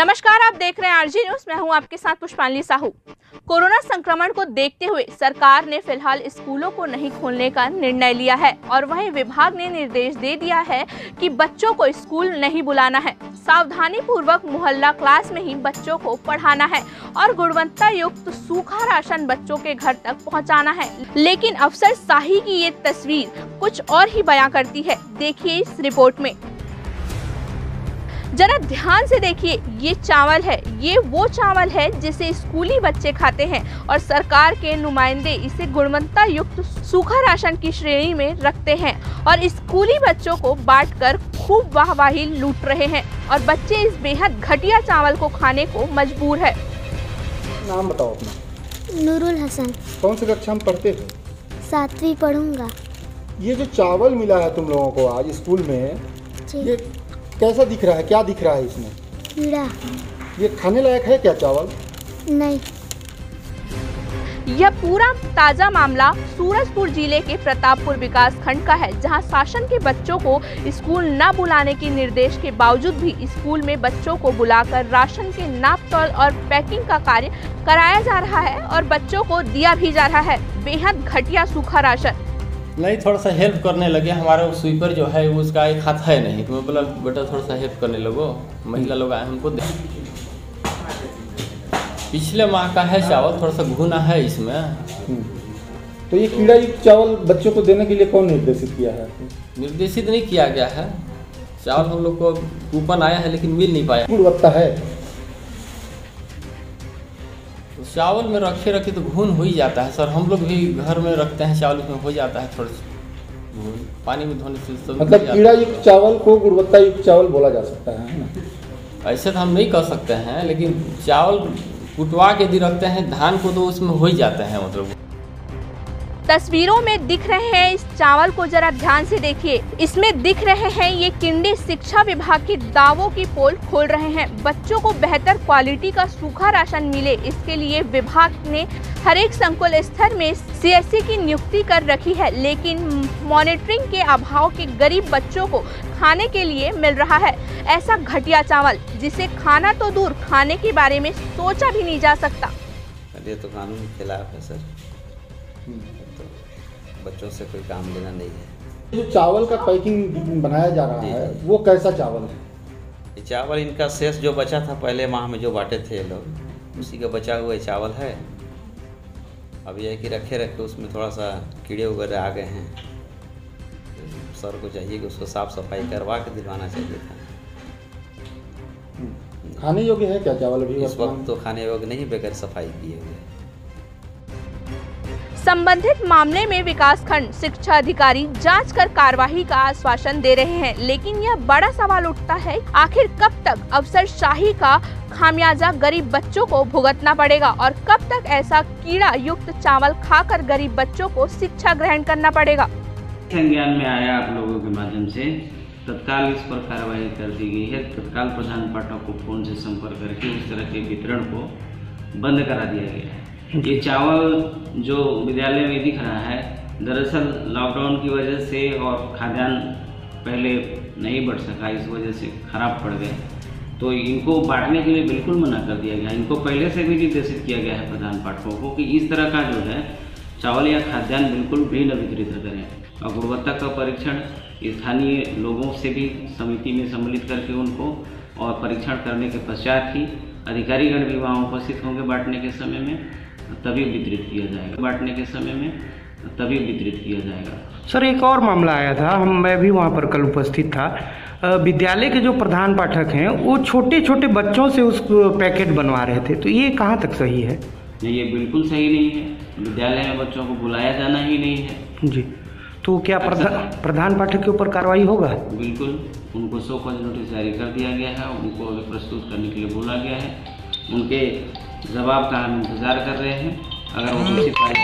नमस्कार, आप देख रहे हैं आरजी न्यूज़। मैं हूँ आपके साथ पुष्पाली साहू। कोरोना संक्रमण को देखते हुए सरकार ने फ़िलहाल स्कूलों को नहीं खोलने का निर्णय लिया है और वहीं विभाग ने निर्देश दे दिया है कि बच्चों को स्कूल नहीं बुलाना है। सावधानी पूर्वक मोहल्ला क्लास में ही बच्चों को पढ़ाना है और गुणवत्ता युक्त सूखा राशन बच्चों के घर तक पहुंचाना है। लेकिन अफसर शाही की ये तस्वीर कुछ और ही बयां करती है। देखिए इस रिपोर्ट में। जरा ध्यान से देखिए ये चावल है ये वो चावल है जिसे स्कूली बच्चे खाते हैं और सरकार के नुमाइंदे इसे गुणवत्ता युक्त सूखा राशन की श्रेणी में रखते हैं और स्कूली बच्चों को बांटकर खूब वाहवाही लूट रहे हैं और बच्चे इस बेहद घटिया चावल को खाने को मजबूर है। नाम बताओ अपना। नूरुल हसन। कौन सी कक्षा में पढ़ते हो? सातवीं पढ़ूँगा। ये जो चावल मिला है तुम लोगों को आज स्कूल में ये कैसा दिख रहा है? क्या दिख रहा है इसमें? कीड़ा। ये खाने लायक है क्या चावल? नहीं। यह पूरा ताज़ा मामला सूरजपुर ज़िले के प्रतापपुर विकास खंड का है जहाँ शासन के बच्चों को स्कूल न बुलाने के निर्देश के बावजूद भी स्कूल में बच्चों को बुलाकर राशन के नाप तौल और पैकिंग का कार्य कराया जा रहा है और बच्चों को दिया भी जा रहा है। बेहद घटिया सूखा राशन। नहीं थोड़ा सा हेल्प करने लगे। हमारा वो स्वीपर जो है वो उसका एक हाथ है नहीं। तो मैं बोला बेटा थोड़ा सा हेल्प करने लगो। महिला लोग आए हमको दे पिछले माह का है चावल थोड़ा सा घुना है इसमें। तो ये कीड़ा युक्त चावल बच्चों को देने के लिए कौन निर्देशित किया है? निर्देशित नहीं किया गया है। चावल हम लोग को कूपन आया है लेकिन मिल नहीं पाया। गुणवत्ता है। चावल में रखे रखे तो घुन हो ही जाता है सर। हम लोग भी घर में रखते हैं चावल उसमें हो जाता है थोड़ा सा। पानी में धोने से सब मतलब कीड़ा युक्त चावल को गुणवत्ता युक्त चावल बोला जा सकता है ना? ऐसे तो हम नहीं कर सकते हैं लेकिन चावल कुटवा के यदि रखते हैं धान को तो उसमें हो ही जाता है मतलब। तस्वीरों में दिख रहे हैं, इस चावल को जरा ध्यान से देखिए। इसमें दिख रहे हैं, ये किंडे शिक्षा विभाग के दावों की पोल खोल रहे हैं। बच्चों को बेहतर क्वालिटी का सूखा राशन मिले, इसके लिए विभाग ने हर एक संकुल स्तर में सीएससी की नियुक्ति कर रखी है, लेकिन मॉनिटरिंग के अभाव के गरीब बच्चों को खाने के लिए मिल रहा है। ऐसा घटिया चावल, जिसे खाना तो दूर, खाने के बारे में सोचा भी नहीं जा सकता। ये तो कानून के खिलाफ है, सर। तो बच्चों से कोई काम लेना नहीं है। जो चावल का पैकिंग बनाया जा रहा है वो कैसा चावल है? ये चावल इनका शेष जो बचा था पहले माह में जो बांटे थे ये लोग उसी का बचा हुआ चावल है। अब यह है कि रखे रखे उसमें थोड़ा सा कीड़े वगैरह आ गए हैं। सर को चाहिए कि उसको साफ़ सफ़ाई करवा के दिलवाना चाहिए था। खाने योग्य है क्या चावल अभी इस वक्त तो खाने योग्य नहीं बगैर सफ़ाई किए हुए। संबंधित मामले में विकासखंड शिक्षा अधिकारी जाँच कर कार्यवाही का आश्वासन दे रहे हैं, लेकिन यह बड़ा सवाल उठता है, आखिर कब तक अफसर शाही का खामियाजा गरीब बच्चों को भुगतना पड़ेगा और कब तक ऐसा कीड़ा युक्त चावल खाकर गरीब बच्चों को शिक्षा ग्रहण करना पड़ेगा? संज्ञान में आया आप लोगों के माध्यम से, तत्काल इस पर कार्रवाई कर दी गई है। तत्काल प्रधान पाठक को फ़ोन से संपर्क करके उस तरह के वितरण को बंद करा दिया गया है। ये चावल जो विद्यालय में दिख रहा है, दरअसल लॉकडाउन की वजह से और खाद्यान्न पहले नहीं बढ़ सका, इस वजह से खराब पड़ गए। तो इनको बांटने के लिए बिल्कुल मना कर दिया गया। इनको पहले से भी निर्देशित किया गया है प्रधान पाठकों को कि इस तरह का जो है, चावल या खाद्यान्न बिल्कुल भी न वितरित करें। और गुणवत्ता का परीक्षण स्थानीय लोगों से भी समिति में सम्मिलित करके उनको और परीक्षण करने के पश्चात ही अधिकारीगण भी वहाँ उपस्थित होंगे बांटने के समय में। तभी वितरित किया जाएगा। बांटने के समय में तभी वितरित किया जाएगा। सर एक और मामला आया था हम मैं भी वहाँ पर कल उपस्थित था। विद्यालय के जो प्रधान पाठक हैं वो छोटे छोटे बच्चों से उस पैकेट बनवा रहे थे। तो ये कहाँ तक सही है? नहीं ये बिल्कुल सही नहीं है। विद्यालय में बच्चों को बुलाया जाना ही नहीं है। जी। तो क्या प्रधान प्रधान पाठक के ऊपर कार्रवाई होगा? बिल्कुल। उनको सौ कॉज नोटिस जारी कर दिया गया है उनको अभी प्रस्तुत करने के लिए बोला गया है। उनके जवाब का हम इंतज़ार कर रहे हैं अगर वो हाँ। दूसरी पाई